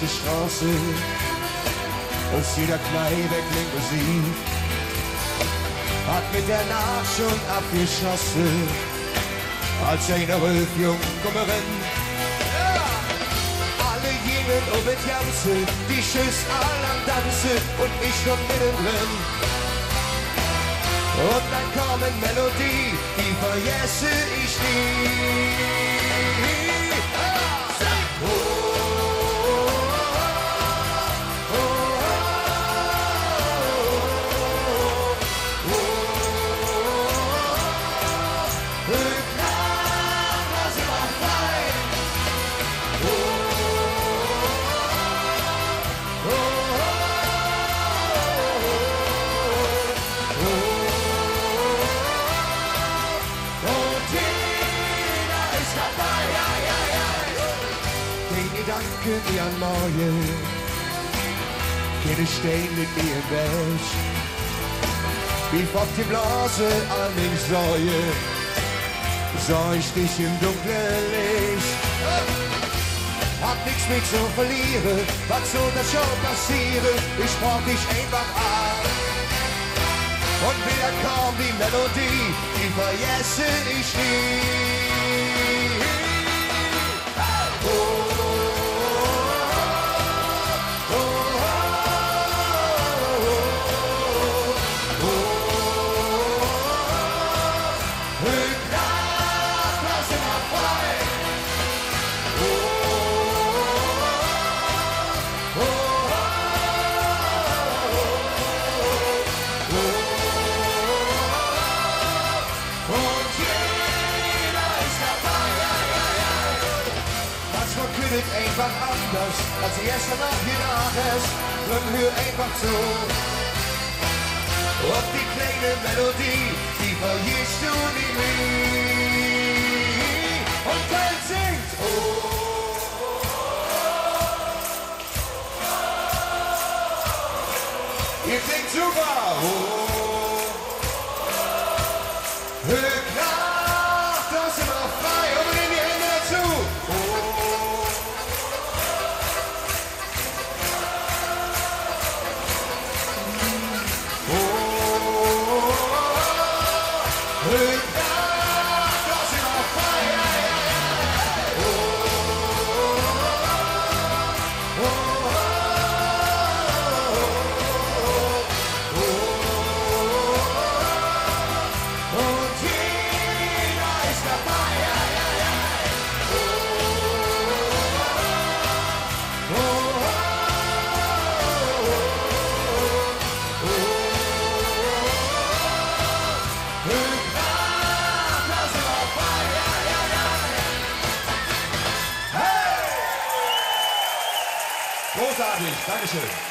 nächste Straße. Aus jeder klingt Musik. Hat mit der Nacht schon abgeschossen, als einer Wölf jung kommen rennt. Alle jenen um mit Janse, die Schüss all am Tanze und ich schon mittendrin. Und dann kommen Melodie, die vergesse ich nie. Gedanken wie an Morgen, keine stehen mit mir im Bett. Wie fort die Blase an den Säue, ich dich im dunklen Licht. Hab nichts mehr zu verlieren, was soll das schon passieren? Ich brauch dich einfach an. Und wieder kam die Melodie, die vergesse ich nie. Het einfach anders als gestern Nacht hier nachher. Und hör einfach zu. Auf die kleine Melodie, die vergisst du nie mehr. Und Köln singt, oh. Ihr klingt super, oh. Hör klar, Großartig, Dankeschön.